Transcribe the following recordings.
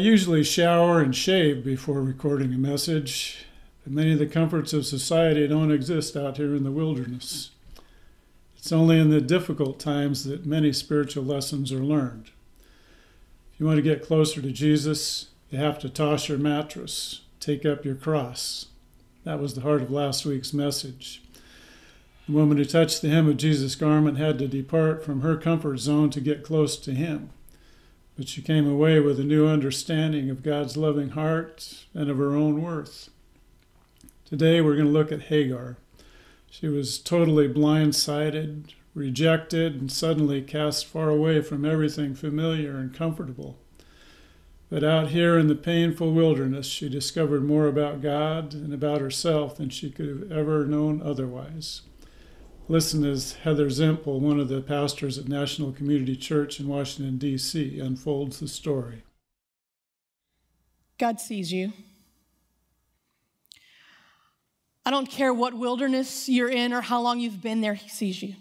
Usually shower and shave before recording a message, many of the comforts of society don't exist out here in the wilderness. It's only in the difficult times that many spiritual lessons are learned. If you want to get closer to Jesus, you have to toss your mattress, take up your cross. That was the heart of last week's message. The woman who touched the hem of Jesus' garment had to depart from her comfort zone to get close to him. But she came away with a new understanding of God's loving heart and of her own worth. Today we're going to look at Hagar. She was totally blindsided, rejected, and suddenly cast far away from everything familiar and comfortable. But out here in the painful wilderness, she discovered more about God and about herself than she could have ever known otherwise. Listen as Heather Zempel, one of the pastors at National Community Church in Washington, D.C., unfolds the story. God sees you. I don't care what wilderness you're in or how long you've been there, He sees you.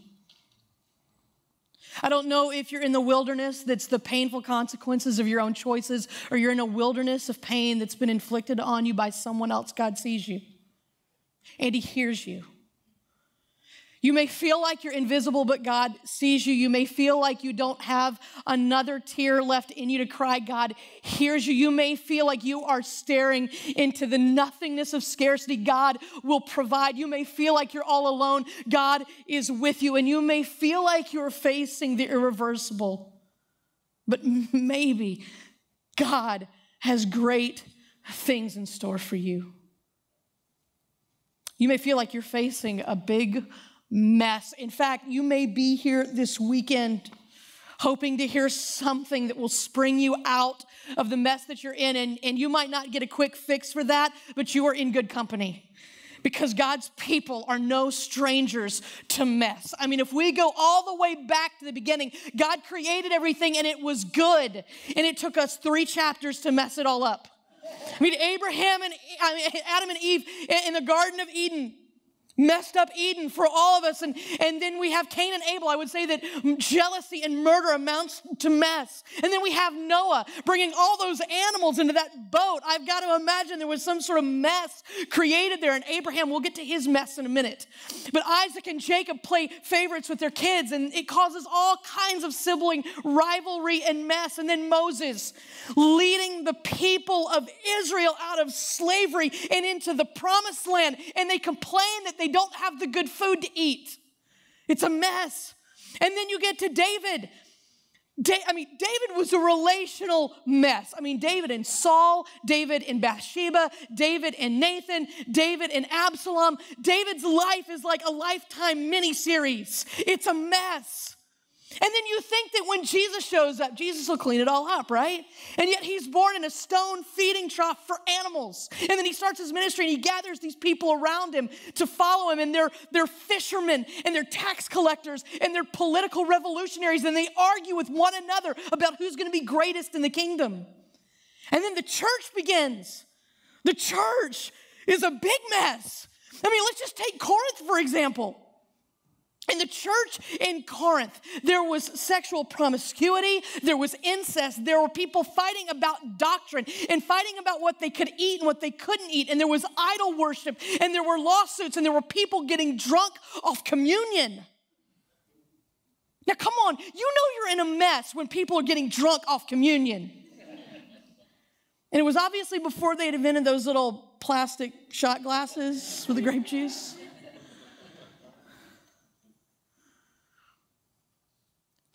I don't know if you're in the wilderness that's the painful consequences of your own choices, or you're in a wilderness of pain that's been inflicted on you by someone else. God sees you, and He hears you. You may feel like you're invisible, but God sees you. You may feel like you don't have another tear left in you to cry. God hears you. You may feel like you are staring into the nothingness of scarcity. God will provide. You may feel like you're all alone. God is with you. And you may feel like you're facing the irreversible. But maybe God has great things in store for you. You may feel like you're facing a big mess. In fact, you may be here this weekend hoping to hear something that will spring you out of the mess that you're in. And, and you might not get a quick fix for that, but you are in good company. Because God's people are no strangers to mess. I mean, if we go all the way back to the beginning, God created everything and it was good. And it took us three chapters to mess it all up. I mean, Abraham and I mean, Adam and Eve in the Garden of Eden, messed up Eden for all of us. And, and then we have Cain and Abel. I would say that jealousy and murder amounts to mess. And then we have Noah bringing all those animals into that boat. I've got to imagine there was some sort of mess created there. And Abraham, we'll get to his mess in a minute. But Isaac and Jacob play favorites with their kids, and it causes all kinds of sibling rivalry and mess. And then Moses leading the people of Israel out of slavery and into the promised land. And they complain that they don't have the good food to eat. It's a mess. And then you get to David. Da- I mean, David was a relational mess. I mean, David and Saul, David and Bathsheba, David and Nathan, David and Absalom. David's life is like a lifetime miniseries. It's a mess. And then you think that when Jesus shows up, Jesus will clean it all up, right? And yet he's born in a stone feeding trough for animals. And then he starts his ministry and he gathers these people around him to follow him. And they're, they're fishermen and they're tax collectors and they're political revolutionaries. And they argue with one another about who's going to be greatest in the kingdom. And then the church begins. The church is a big mess. I mean, let's just take Corinth, for example. In the church in Corinth, there was sexual promiscuity, there was incest, there were people fighting about doctrine and fighting about what they could eat and what they couldn't eat, and there was idol worship, and there were lawsuits, and there were people getting drunk off communion. Now, come on, you know you're in a mess when people are getting drunk off communion. And it was obviously before they had invented those little plastic shot glasses with the grape juice.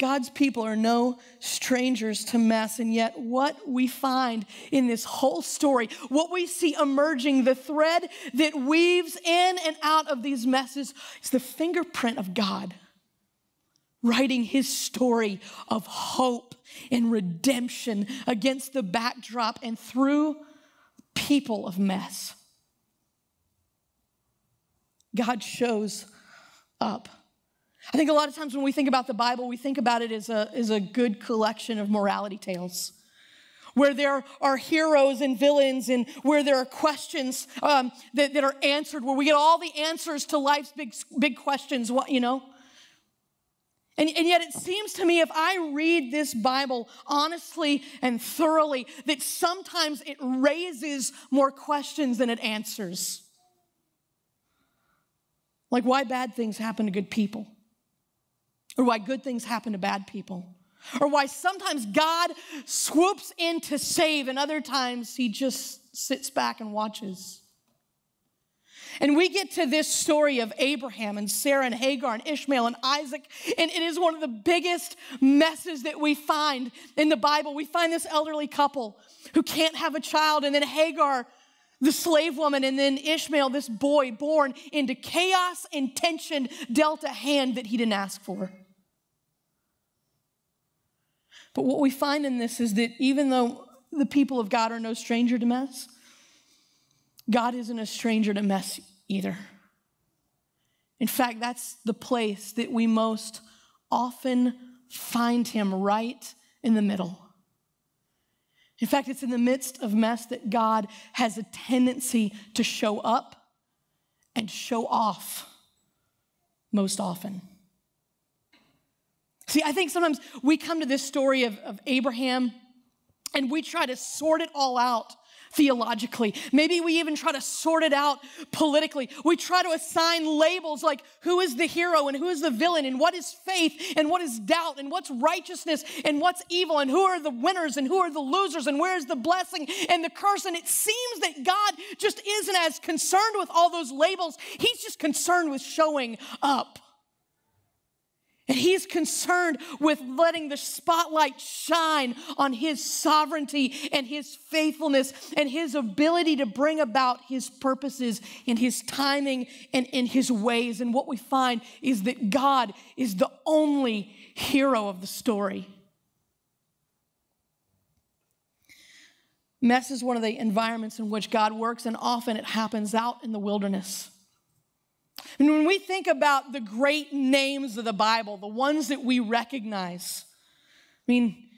God's people are no strangers to mess. And yet, what we find in this whole story, what we see emerging, the thread that weaves in and out of these messes, is the fingerprint of God writing his story of hope and redemption against the backdrop and through people of mess. God shows up. I think a lot of times when we think about the Bible, we think about it as a, as a good collection of morality tales. Where there are heroes and villains, and where there are questions um, that, that are answered, where we get all the answers to life's big, big questions, what, you know? And, and yet, it seems to me, if I read this Bible honestly and thoroughly, that sometimes it raises more questions than it answers. Like why bad things happen to good people, or why good things happen to bad people, or why sometimes God swoops in to save, and other times he just sits back and watches. And we get to this story of Abraham and Sarah and Hagar and Ishmael and Isaac, and it is one of the biggest messes that we find in the Bible. We find this elderly couple who can't have a child, and then Hagar, the slave woman, and then Ishmael, this boy born into chaos and tension, dealt a hand that he didn't ask for. But what we find in this is that even though the people of God are no stranger to mess, God isn't a stranger to mess either. In fact, that's the place that we most often find him right in the middle. In fact, it's in the midst of mess that God has a tendency to show up and show off most often. See, I think sometimes we come to this story of, of Abraham and we try to sort it all out theologically. Maybe we even try to sort it out politically. We try to assign labels like who is the hero and who is the villain and what is faith and what is doubt and what's righteousness and what's evil and who are the winners and who are the losers and where is the blessing and the curse. And it seems that God just isn't as concerned with all those labels. He's just concerned with showing up. And he's concerned with letting the spotlight shine on his sovereignty and his faithfulness and his ability to bring about his purposes in his timing and in his ways. And what we find is that God is the only hero of the story. Mess is one of the environments in which God works, and often it happens out in the wilderness. And when we think about the great names of the Bible, the ones that we recognize, I mean,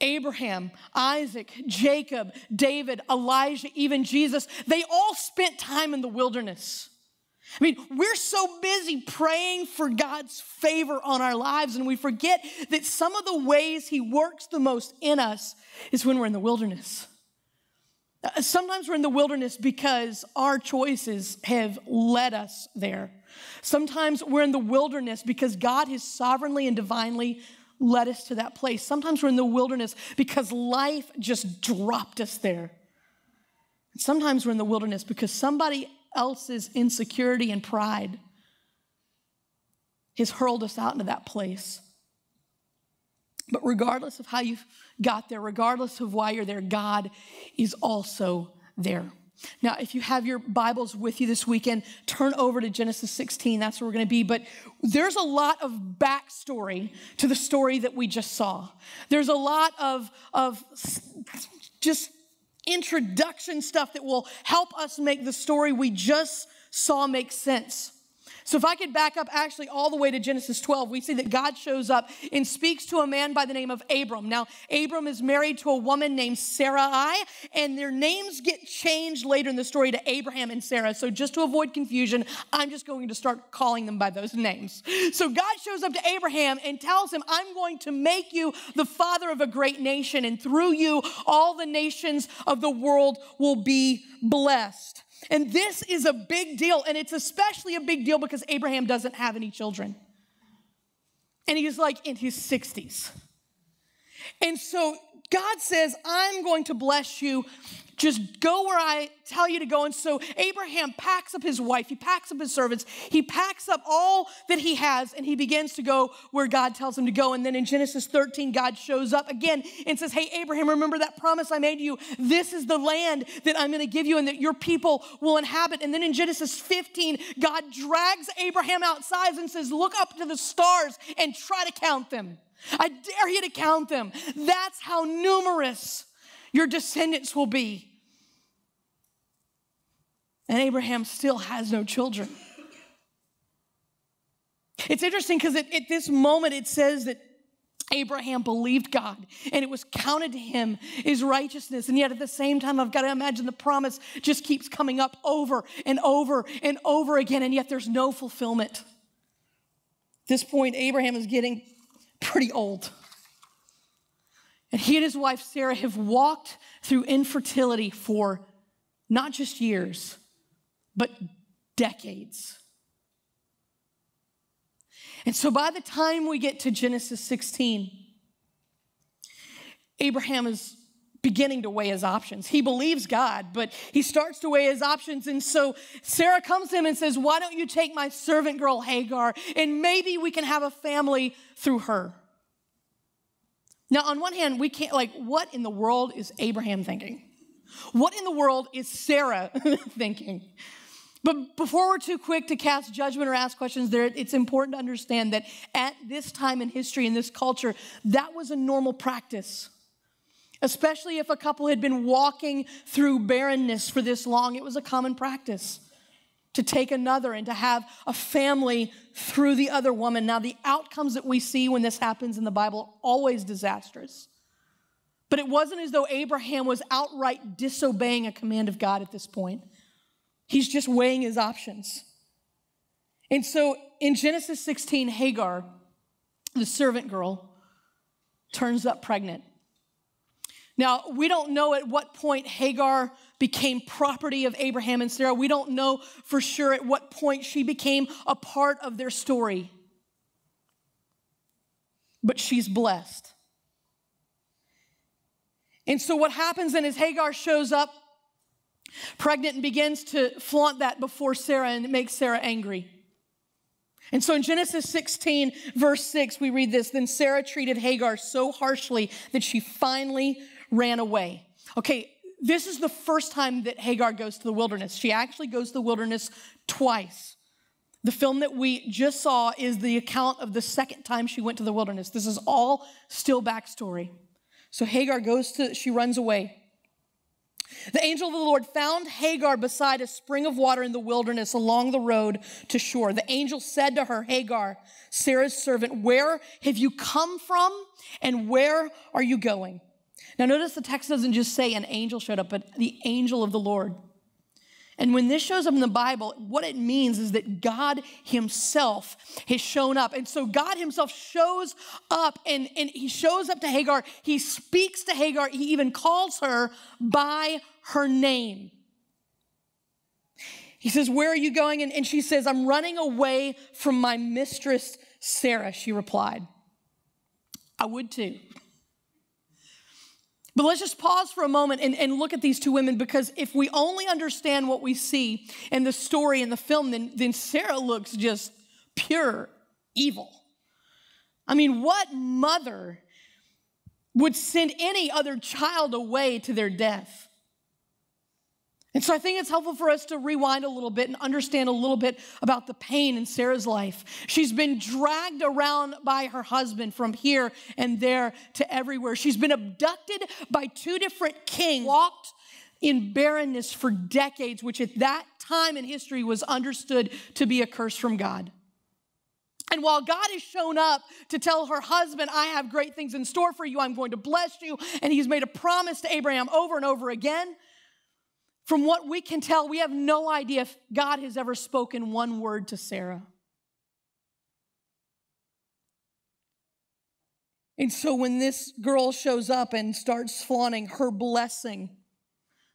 Abraham, Isaac, Jacob, David, Elijah, even Jesus, they all spent time in the wilderness. I mean, we're so busy praying for God's favor on our lives, and we forget that some of the ways He works the most in us is when we're in the wilderness. Uh, sometimes we're in the wilderness because our choices have led us there. Sometimes we're in the wilderness because God has sovereignly and divinely led us to that place. Sometimes we're in the wilderness because life just dropped us there. Sometimes we're in the wilderness because somebody else's insecurity and pride has hurled us out into that place. But regardless of how you got there, regardless of why you're there, God is also there. Now, if you have your Bibles with you this weekend, turn over to Genesis 16. That's where we're going to be. But there's a lot of backstory to the story that we just saw. There's a lot of, of just introduction stuff that will help us make the story we just saw make sense. So if I could back up actually all the way to Genesis 12, we see that God shows up and speaks to a man by the name of Abram. Now, Abram is married to a woman named Sarai, and their names get changed later in the story to Abraham and Sarah. So just to avoid confusion, I'm just going to start calling them by those names. So God shows up to Abraham and tells him, I'm going to make you the father of a great nation, and through you, all the nations of the world will be blessed. And this is a big deal. And it's especially a big deal because Abraham doesn't have any children. And he's like in his 60s. And so God says, I'm going to bless you just go where I tell you to go. And so Abraham packs up his wife, he packs up his servants, he packs up all that he has, and he begins to go where God tells him to go. And then in Genesis 13, God shows up again and says, Hey, Abraham, remember that promise I made you? This is the land that I'm going to give you and that your people will inhabit. And then in Genesis 15, God drags Abraham outside and says, Look up to the stars and try to count them. I dare you to count them. That's how numerous your descendants will be. And Abraham still has no children. It's interesting because at, at this moment it says that Abraham believed God and it was counted to him as righteousness. And yet at the same time, I've got to imagine the promise just keeps coming up over and over and over again, and yet there's no fulfillment. this point, Abraham is getting pretty old. And he and his wife Sarah have walked through infertility for not just years, but decades. And so by the time we get to Genesis 16, Abraham is beginning to weigh his options. He believes God, but he starts to weigh his options. And so Sarah comes to him and says, Why don't you take my servant girl Hagar and maybe we can have a family through her? Now, on one hand, we can't, like, what in the world is Abraham thinking? What in the world is Sarah thinking? But before we're too quick to cast judgment or ask questions, there, it's important to understand that at this time in history, in this culture, that was a normal practice. Especially if a couple had been walking through barrenness for this long, it was a common practice to take another and to have a family through the other woman. Now, the outcomes that we see when this happens in the Bible are always disastrous. But it wasn't as though Abraham was outright disobeying a command of God at this point. He's just weighing his options. And so in Genesis 16, Hagar, the servant girl, turns up pregnant. Now, we don't know at what point Hagar became property of Abraham and Sarah. We don't know for sure at what point she became a part of their story. But she's blessed. And so, what happens then is Hagar shows up pregnant and begins to flaunt that before Sarah, and it makes Sarah angry. And so in Genesis 16, verse 6, we read this Then Sarah treated Hagar so harshly that she finally ran away. Okay, this is the first time that Hagar goes to the wilderness. She actually goes to the wilderness twice. The film that we just saw is the account of the second time she went to the wilderness. This is all still backstory. So Hagar goes to, she runs away. The angel of the Lord found Hagar beside a spring of water in the wilderness along the road to Shur. The angel said to her, Hagar, Sarah's servant, where have you come from and where are you going? Now, notice the text doesn't just say an angel showed up, but the angel of the Lord. And when this shows up in the Bible, what it means is that God Himself has shown up. And so God Himself shows up and, and He shows up to Hagar. He speaks to Hagar. He even calls her by her name. He says, Where are you going? And, and she says, I'm running away from my mistress, Sarah, she replied. I would too. But let's just pause for a moment and, and look at these two women because if we only understand what we see in the story in the film, then, then Sarah looks just pure evil. I mean, what mother would send any other child away to their death? And so I think it's helpful for us to rewind a little bit and understand a little bit about the pain in Sarah's life. She's been dragged around by her husband from here and there to everywhere. She's been abducted by two different kings, walked in barrenness for decades, which at that time in history was understood to be a curse from God. And while God has shown up to tell her husband, I have great things in store for you, I'm going to bless you, and he's made a promise to Abraham over and over again, from what we can tell, we have no idea if God has ever spoken one word to Sarah. And so when this girl shows up and starts flaunting her blessing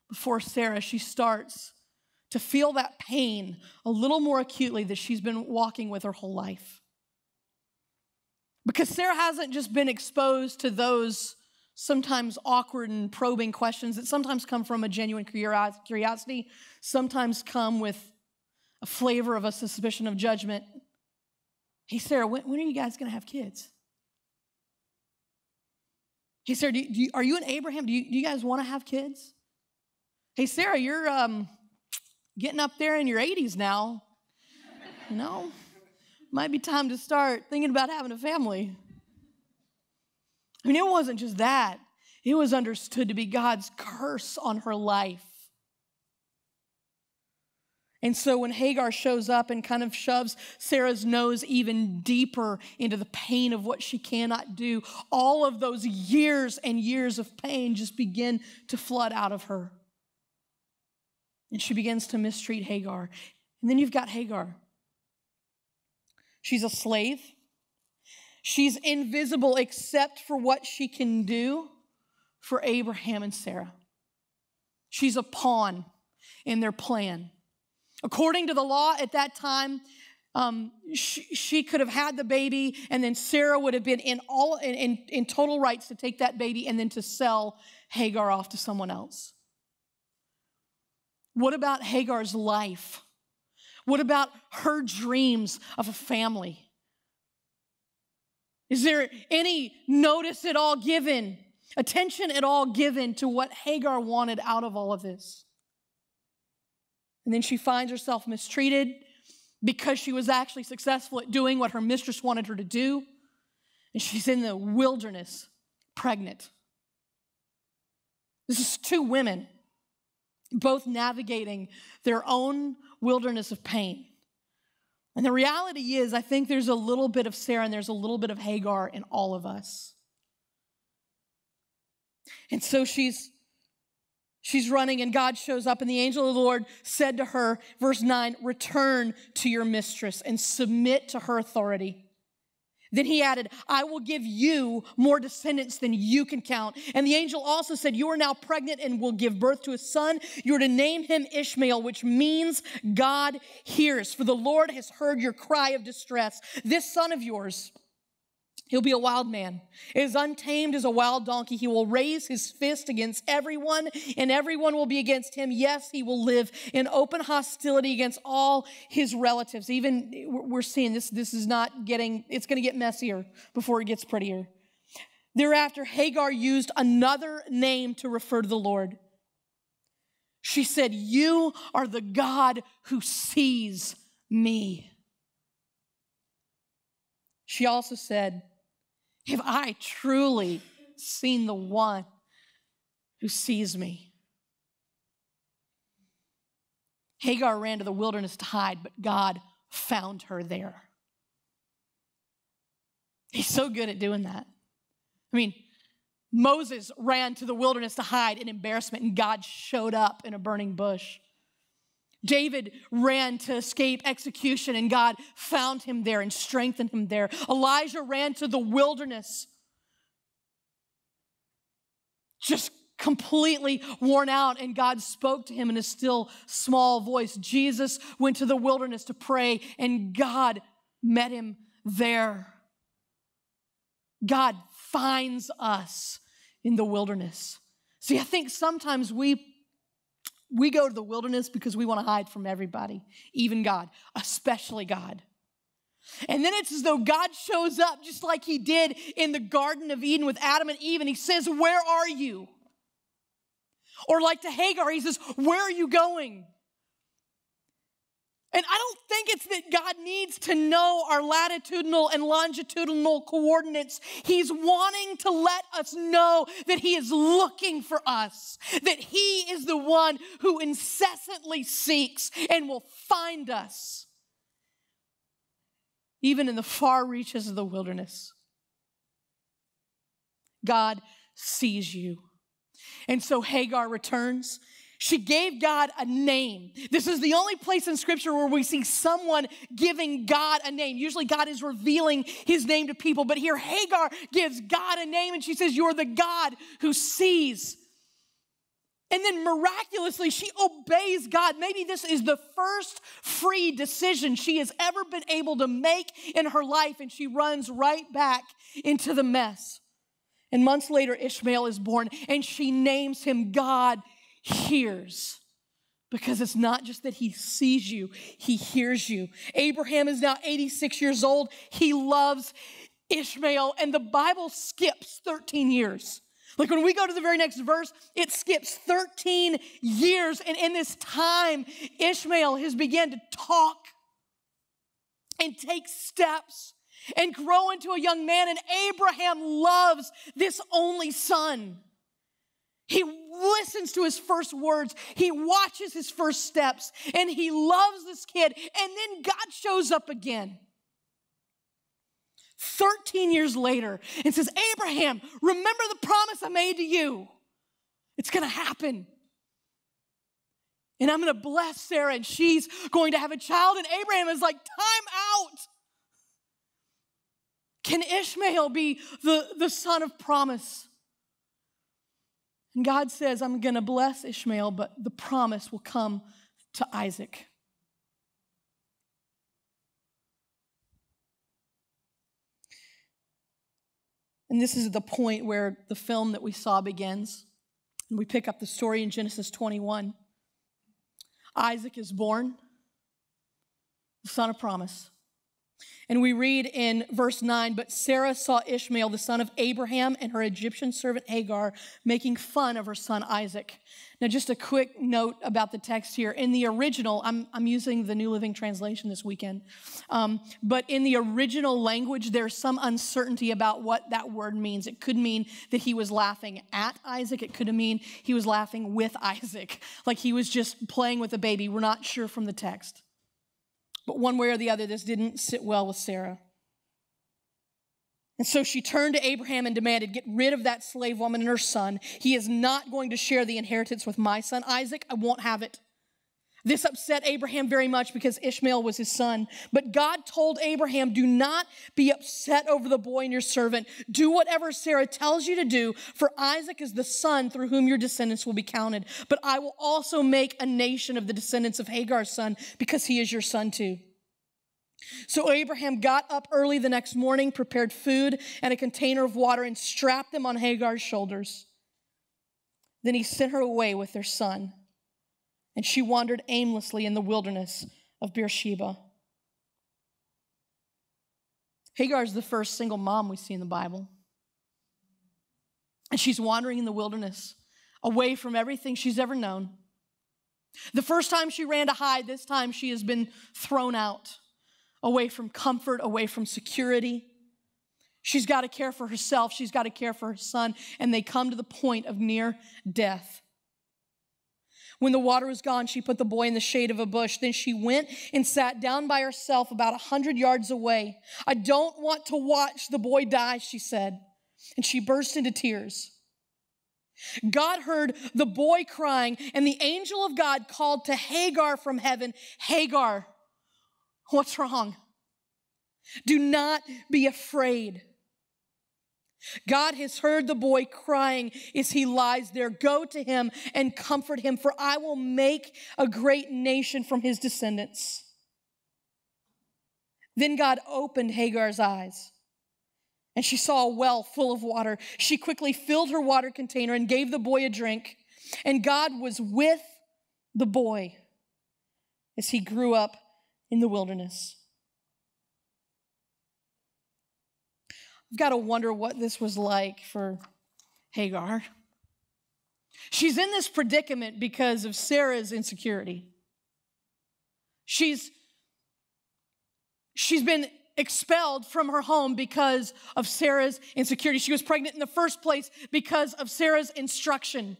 before Sarah, she starts to feel that pain a little more acutely that she's been walking with her whole life. Because Sarah hasn't just been exposed to those sometimes awkward and probing questions that sometimes come from a genuine curiosity, sometimes come with a flavor of a suspicion of judgment. Hey, Sarah, when, when are you guys going to have kids? Hey, Sarah, do you, do you, are you and Abraham? Do you, do you guys want to have kids? Hey, Sarah, you're um, getting up there in your 80s now. You know, might be time to start thinking about having a family. I mean, it wasn't just that, it was understood to be God's curse on her life. And so when Hagar shows up and kind of shoves Sarah's nose even deeper into the pain of what she cannot do, all of those years and years of pain just begin to flood out of her. And she begins to mistreat Hagar. And then you've got Hagar. She's a slave She's invisible except for what she can do for Abraham and Sarah. She's a pawn in their plan. According to the law at that time, um, she, she, could have had the baby, and then Sarah would have been in all in, in, in total rights to take that baby and then to sell Hagar off to someone else. What about Hagar's life? What about her dreams of a family? Is there any notice at all given, attention at all given to what Hagar wanted out of all of this? And then she finds herself mistreated because she was actually successful at doing what her mistress wanted her to do. And she's in the wilderness, pregnant. This is two women, both navigating their own wilderness of pain. And the reality is, I think there's a little bit of Sarah and there's a little bit of Hagar in all of us. And so she's she's running and God shows up and the angel of the Lord said to her, verse 9, return to your mistress and submit to her authority. Then he added, I will give you more descendants than you can count. And the angel also said, You are now pregnant and will give birth to a son. You are to name him Ishmael, which means God hears. For the Lord has heard your cry of distress. This son of yours, He'll be a wild man. As untamed as a wild donkey, he will raise his fist against everyone, and everyone will be against him. Yes, he will live in open hostility against all his relatives. Even we're seeing this, this is not getting, it's going to get messier before it gets prettier. Thereafter, Hagar used another name to refer to the Lord. She said, You are the God who sees me. She also said, have I truly seen the one who sees me? Hagar ran to the wilderness to hide, but God found her there. He's so good at doing that. I mean, Moses ran to the wilderness to hide in embarrassment, and God showed up in a burning bush. David ran to escape execution and God found him there and strengthened him there. Elijah ran to the wilderness, just completely worn out, and God spoke to him in a still small voice. Jesus went to the wilderness to pray, and God met him there. God finds us in the wilderness. See, I think sometimes we we go to the wilderness because we want to hide from everybody, even God, especially God. And then it's as though God shows up just like he did in the Garden of Eden with Adam and Eve, and he says, Where are you? Or like to Hagar, he says, Where are you going? And I don't think it's that God needs to know our latitudinal and longitudinal coordinates. He's wanting to let us know that He is looking for us, that He is the one who incessantly seeks and will find us, even in the far reaches of the wilderness. God sees you. And so Hagar returns she gave God a name. This is the only place in scripture where we see someone giving God a name. Usually God is revealing his name to people, but here Hagar gives God a name and she says, You're the God who sees. And then miraculously, she obeys God. Maybe this is the first free decision she has ever been able to make in her life, and she runs right back into the mess. And months later, Ishmael is born, and she names him God hears. Because it's not just that he sees you, he hears you. Abraham is now 86 years old. He loves Ishmael, and the Bible skips 13 years. Like when we go to the very next verse, it skips 13 years. And in this time, Ishmael has begun to talk and take steps and grow into a young man. And Abraham loves this only son. He listens to his first words. He watches his first steps and he loves this kid. And then God shows up again. 13 years later and says, Abraham, remember the promise I made to you. It's going to happen. And I'm going to bless Sarah and she's going to have a child. And Abraham is like, time out. Can Ishmael be the, the son of promise? And God says, I'm going to bless Ishmael, but the promise will come to Isaac. And this is the point where the film that we saw begins. And we pick up the story in Genesis 21. Isaac is born, the son of promise. And we read in verse 9, but Sarah saw Ishmael, the son of Abraham, and her Egyptian servant Hagar making fun of her son Isaac. Now, just a quick note about the text here. In the original, I'm, I'm using the New Living Translation this weekend, um, but in the original language, there's some uncertainty about what that word means. It could mean that he was laughing at Isaac, it could mean he was laughing with Isaac, like he was just playing with a baby. We're not sure from the text. But one way or the other, this didn't sit well with Sarah. And so she turned to Abraham and demanded, Get rid of that slave woman and her son. He is not going to share the inheritance with my son Isaac. I won't have it. This upset Abraham very much because Ishmael was his son. But God told Abraham, Do not be upset over the boy and your servant. Do whatever Sarah tells you to do, for Isaac is the son through whom your descendants will be counted. But I will also make a nation of the descendants of Hagar's son because he is your son too. So Abraham got up early the next morning, prepared food and a container of water, and strapped them on Hagar's shoulders. Then he sent her away with their son and she wandered aimlessly in the wilderness of Beersheba. Hagar is the first single mom we see in the Bible. And she's wandering in the wilderness, away from everything she's ever known. The first time she ran to hide, this time she has been thrown out, away from comfort, away from security. She's got to care for herself, she's got to care for her son, and they come to the point of near death. When the water was gone, she put the boy in the shade of a bush. Then she went and sat down by herself about a hundred yards away. I don't want to watch the boy die, she said. And she burst into tears. God heard the boy crying, and the angel of God called to Hagar from heaven Hagar, what's wrong? Do not be afraid. God has heard the boy crying as he lies there. Go to him and comfort him, for I will make a great nation from his descendants. Then God opened Hagar's eyes, and she saw a well full of water. She quickly filled her water container and gave the boy a drink. And God was with the boy as he grew up in the wilderness. I've got to wonder what this was like for Hagar. She's in this predicament because of Sarah's insecurity. She's she's been expelled from her home because of Sarah's insecurity. She was pregnant in the first place because of Sarah's instruction.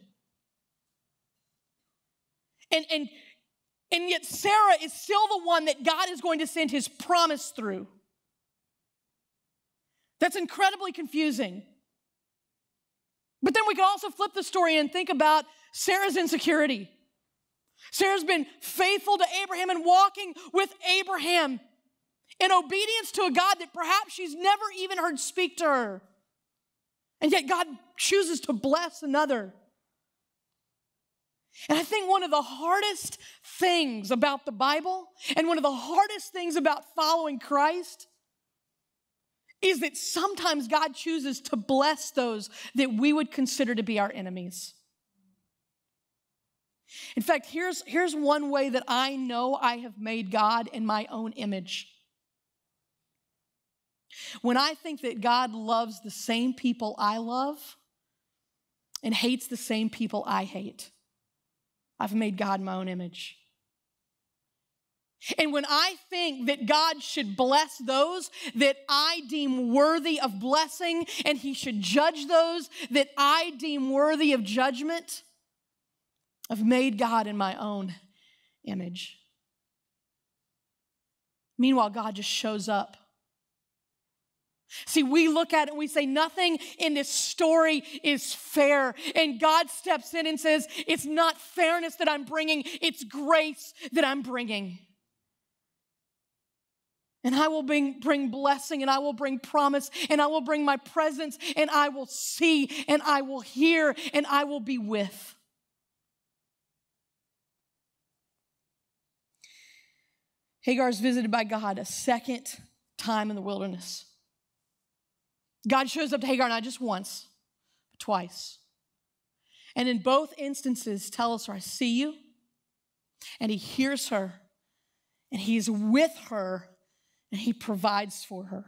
And and and yet Sarah is still the one that God is going to send his promise through. That's incredibly confusing. But then we can also flip the story and think about Sarah's insecurity. Sarah's been faithful to Abraham and walking with Abraham in obedience to a God that perhaps she's never even heard speak to her. And yet God chooses to bless another. And I think one of the hardest things about the Bible and one of the hardest things about following Christ is that sometimes God chooses to bless those that we would consider to be our enemies. In fact, here's, here's one way that I know I have made God in my own image. When I think that God loves the same people I love and hates the same people I hate, I've made God my own image. And when I think that God should bless those that I deem worthy of blessing, and He should judge those that I deem worthy of judgment, I've made God in my own image. Meanwhile, God just shows up. See, we look at it and we say, nothing in this story is fair. And God steps in and says, it's not fairness that I'm bringing, it's grace that I'm bringing. And I will bring, bring blessing and I will bring promise and I will bring my presence and I will see and I will hear and I will be with. Hagar is visited by God a second time in the wilderness. God shows up to Hagar not just once, but twice. And in both instances, tells her, I see you. And he hears her, and he's with her, and he provides for her.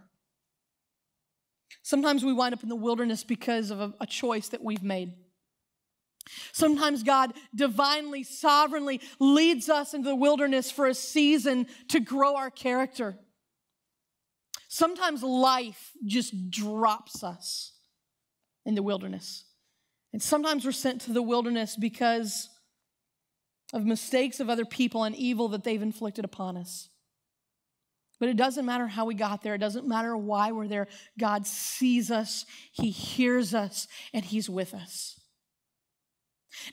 Sometimes we wind up in the wilderness because of a, a choice that we've made. Sometimes God divinely, sovereignly leads us into the wilderness for a season to grow our character. Sometimes life just drops us in the wilderness. And sometimes we're sent to the wilderness because of mistakes of other people and evil that they've inflicted upon us. But it doesn't matter how we got there. It doesn't matter why we're there. God sees us, He hears us, and He's with us.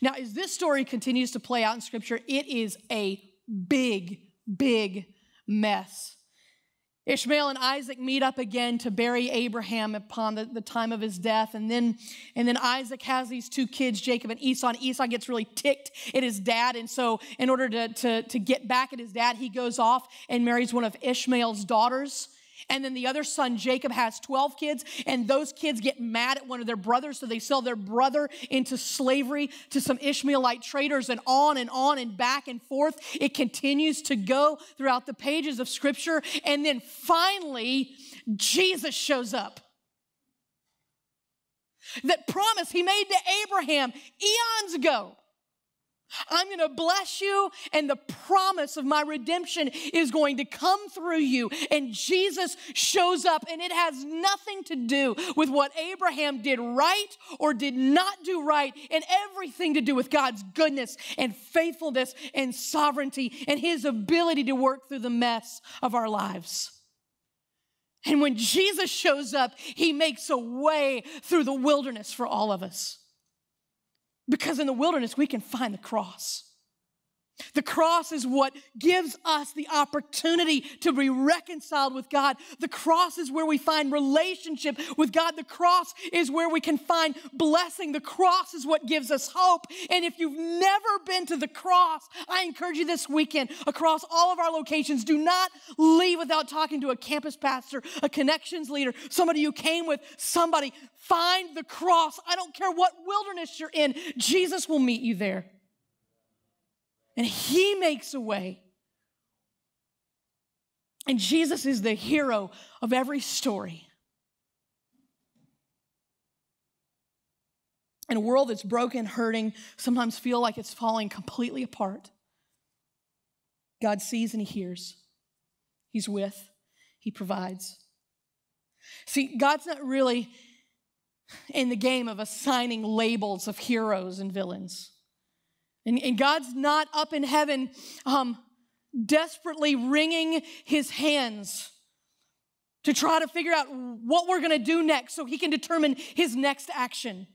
Now, as this story continues to play out in Scripture, it is a big, big mess. Ishmael and Isaac meet up again to bury Abraham upon the, the, time of his death. And then, and then Isaac has these two kids, Jacob and Esau. And Esau gets really ticked at his dad. And so, in order to, to, to get back at his dad, he goes off and marries one of Ishmael's daughters. And then the other son, Jacob, has 12 kids, and those kids get mad at one of their brothers, so they sell their brother into slavery to some Ishmaelite traders, and on and on and back and forth. It continues to go throughout the pages of Scripture. And then finally, Jesus shows up. That promise he made to Abraham eons ago I'm going to bless you, and the promise of my redemption is going to come through you. And Jesus shows up, and it has nothing to do with what Abraham did right or did not do right, and everything to do with God's goodness and faithfulness and sovereignty and his ability to work through the mess of our lives. And when Jesus shows up, he makes a way through the wilderness for all of us. Because in the wilderness, we can find the cross. The cross is what gives us the opportunity to be reconciled with God. The cross is where we find relationship with God. The cross is where we can find blessing. The cross is what gives us hope. And if you've never been to the cross, I encourage you this weekend across all of our locations, do not leave without talking to a campus pastor, a connections leader, somebody you came with, somebody. Find the cross. I don't care what wilderness you're in, Jesus will meet you there and He makes a way. And Jesus is the hero of every story. In a world that's broken, hurting, sometimes feel like it's falling completely apart, God sees and He hears. He's with, He provides. See, God's not really in the game of assigning labels of heroes and villains. And, and God's not up in heaven um, desperately wringing his hands to try to figure out what we're going to do next so he can determine his next action.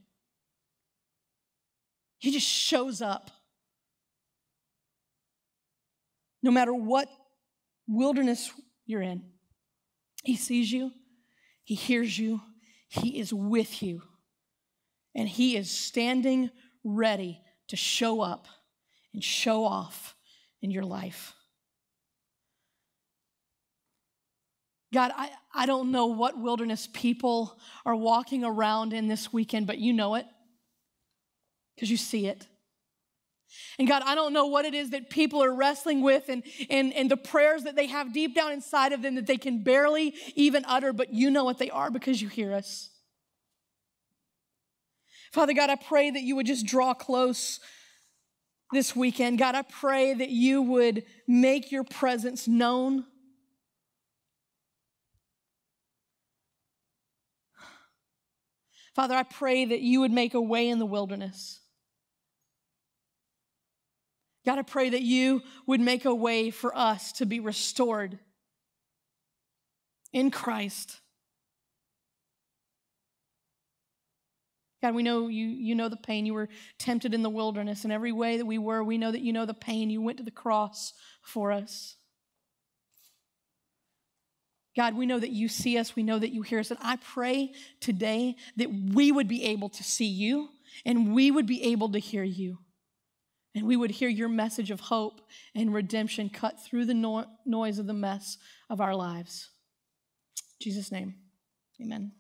He just shows up. No matter what wilderness you're in, he sees you, he hears you, he is with you, and he is standing ready to show up and show off in your life. God, I, I don't know what wilderness people are walking around in this weekend, but you know it because you see it. And God, I don't know what it is that people are wrestling with and, and, and the prayers that they have deep down inside of them that they can barely even utter, but you know what they are because you hear us. Father God, I pray that you would just draw close this weekend. God, I pray that you would make your presence known. Father, I pray that you would make a way in the wilderness. God, I pray that you would make a way for us to be restored in Christ. God, we know you, you know the pain. You were tempted in the wilderness in every way that we were. We know that you know the pain. You went to the cross for us. God, we know that you see us, we know that you hear us. And I pray today that we would be able to see you and we would be able to hear you. And we would hear your message of hope and redemption cut through the no- noise of the mess of our lives. In Jesus' name, amen.